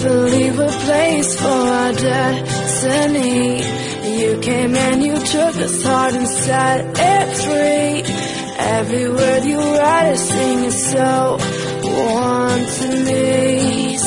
Carefully place for our destiny. You came and you took us heart and set it free. Every word you write, is so warm to me.